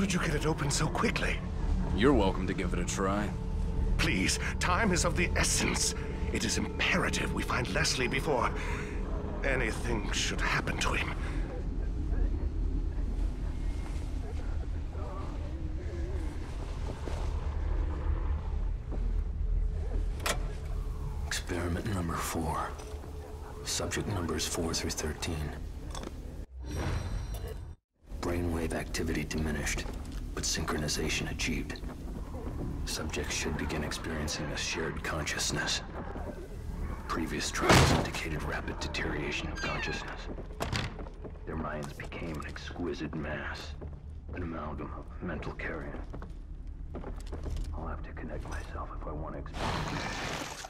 did you get it open so quickly? You're welcome to give it a try. Please, time is of the essence. It is imperative we find Leslie before anything should happen to him. Experiment number four. Subject numbers 4 through 13. Brainwave activity diminished, but synchronization achieved. Subjects should begin experiencing a shared consciousness. Previous trials indicated rapid deterioration of consciousness. Their minds became an exquisite mass, an amalgam of mental carrion. I'll have to connect myself if I want to experience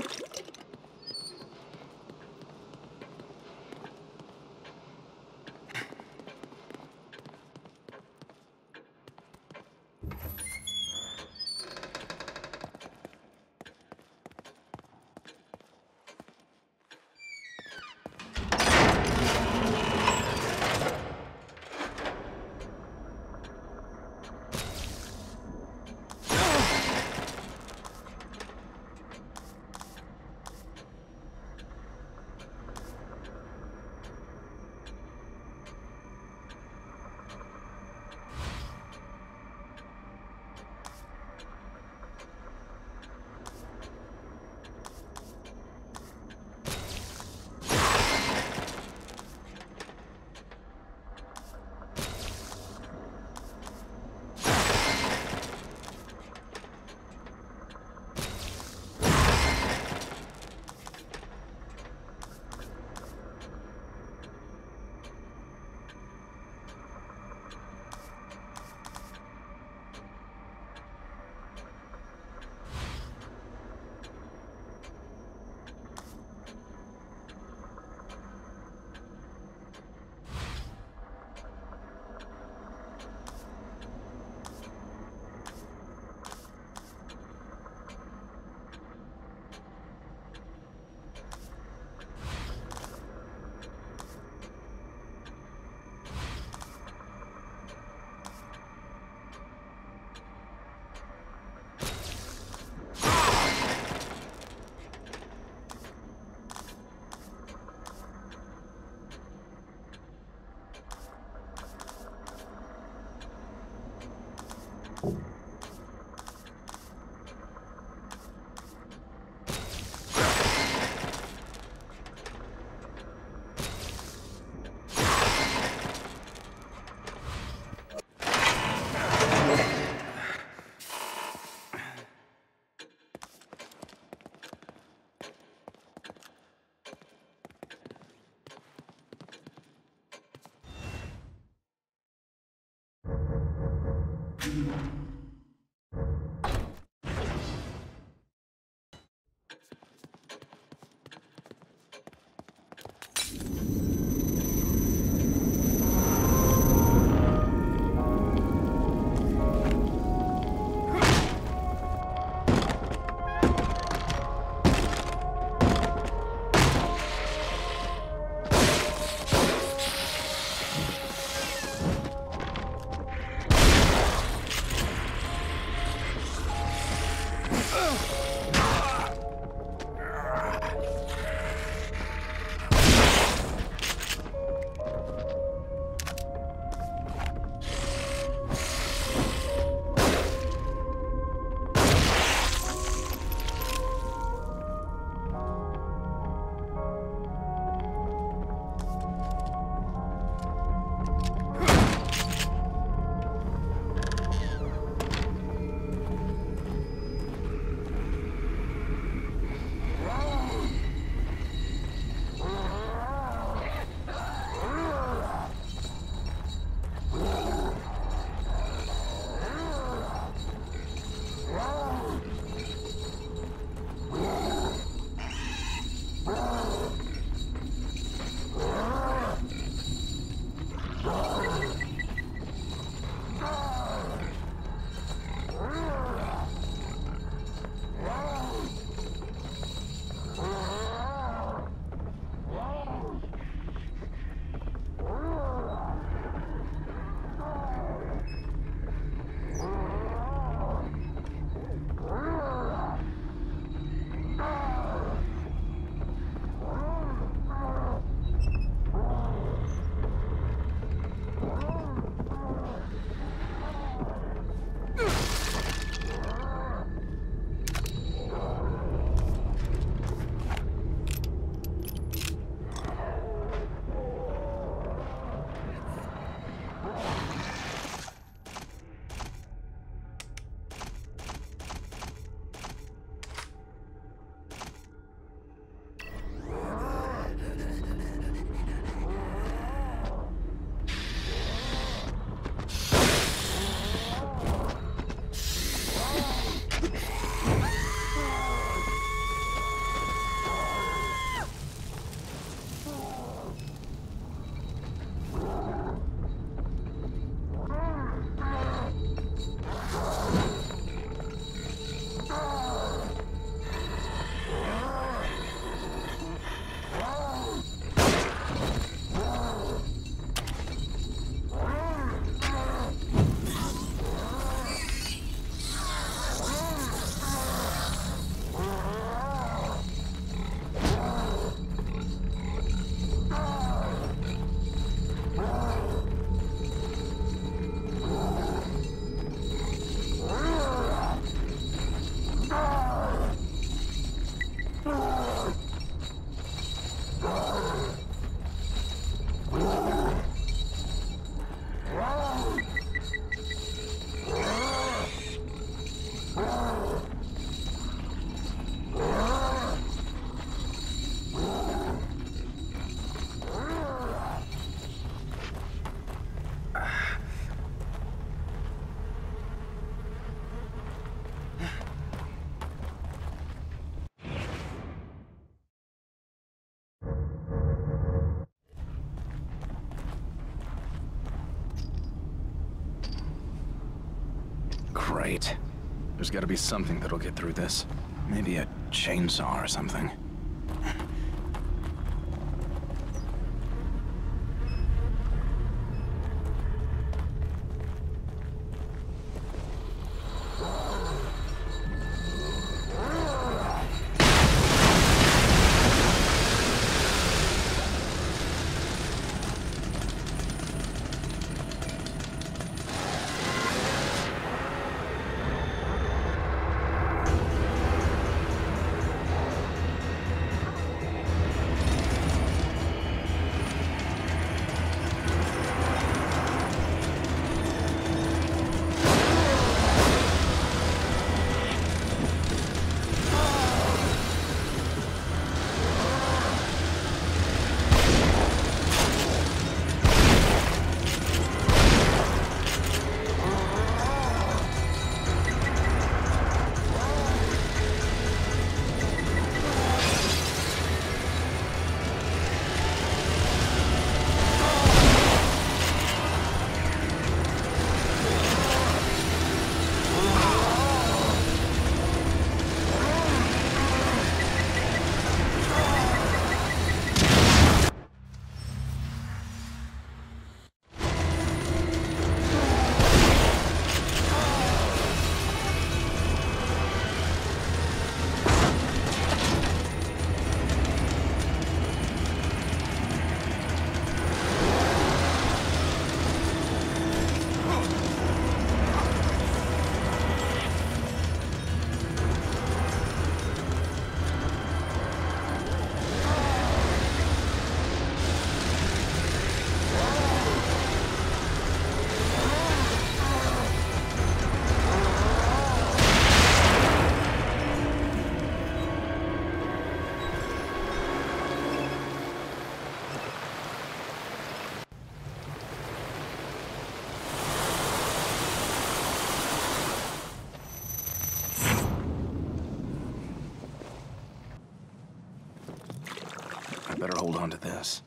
you Great. There's gotta be something that'll get through this. Maybe a chainsaw or something. Hold on to this.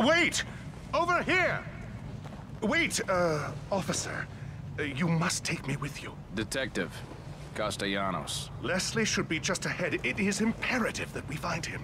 Wait! Over here! Wait, uh, officer. You must take me with you. Detective Castellanos. Leslie should be just ahead. It is imperative that we find him.